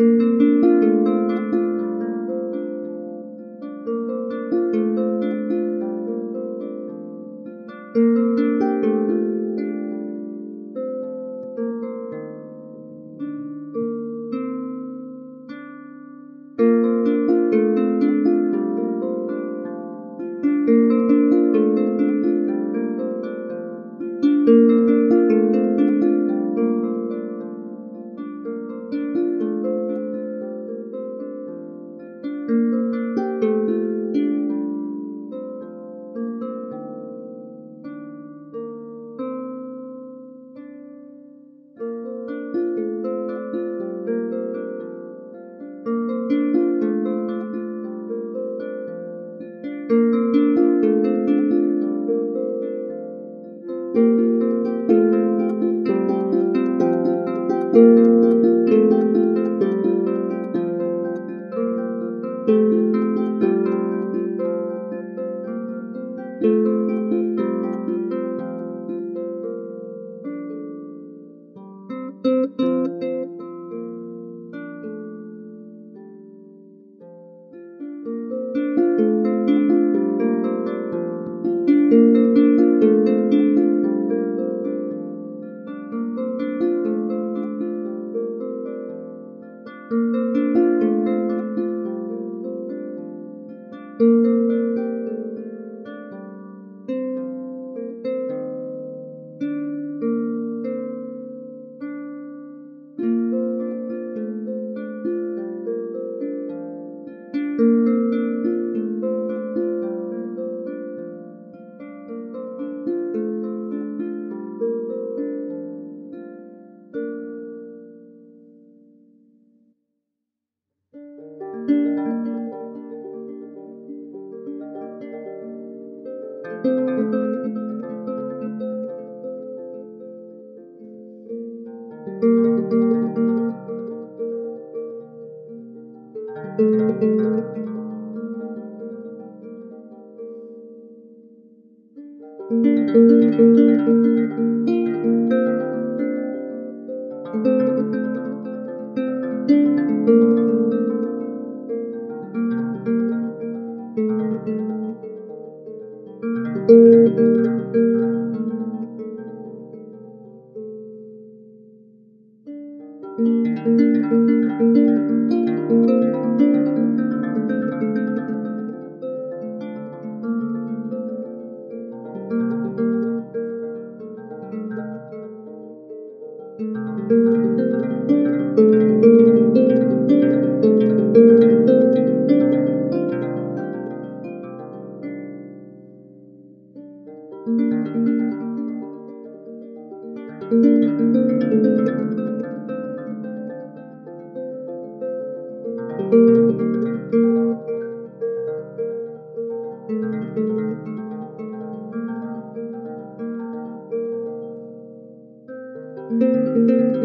Música Música Música